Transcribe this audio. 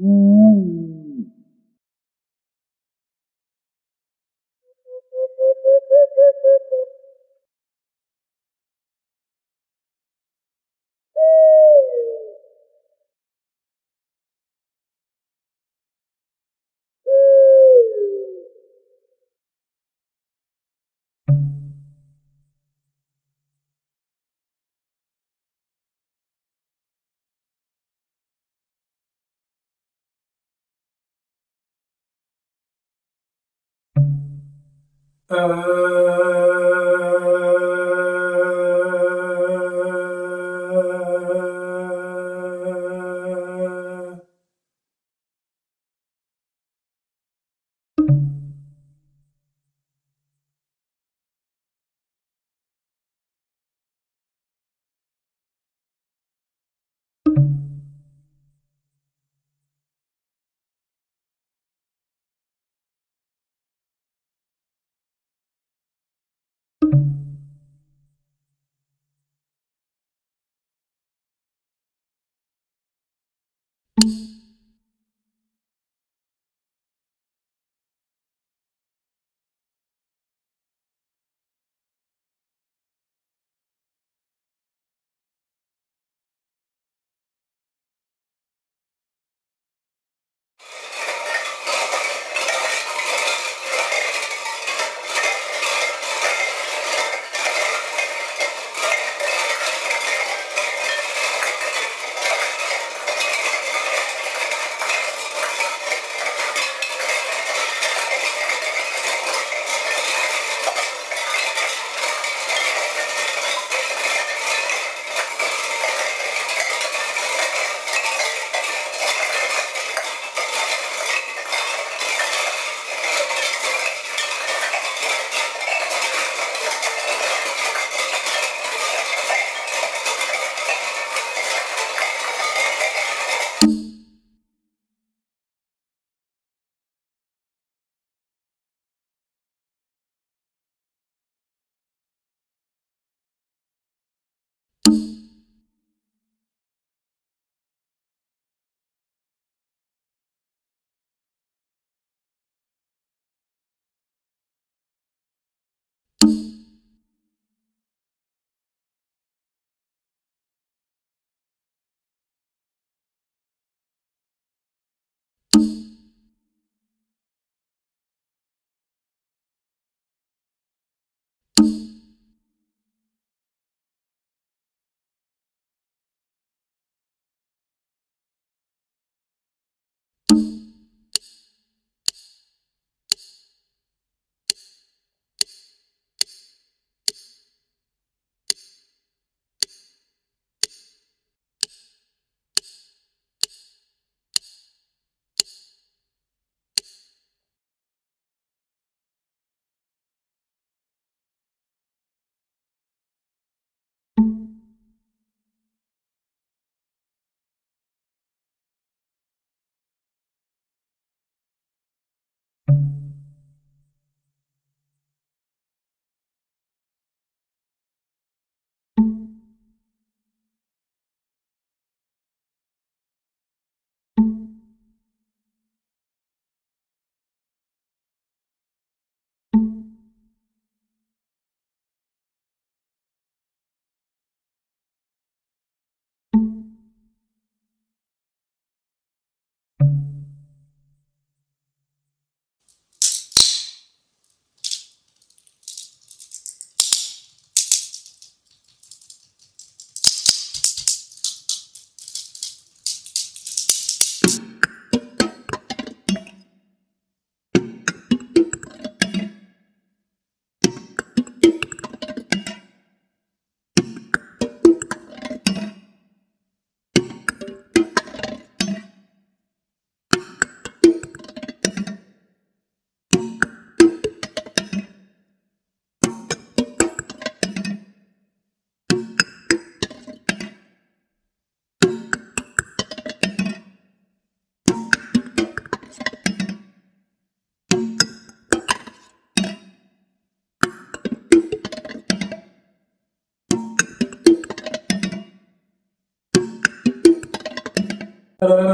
Mm. Uh, Thank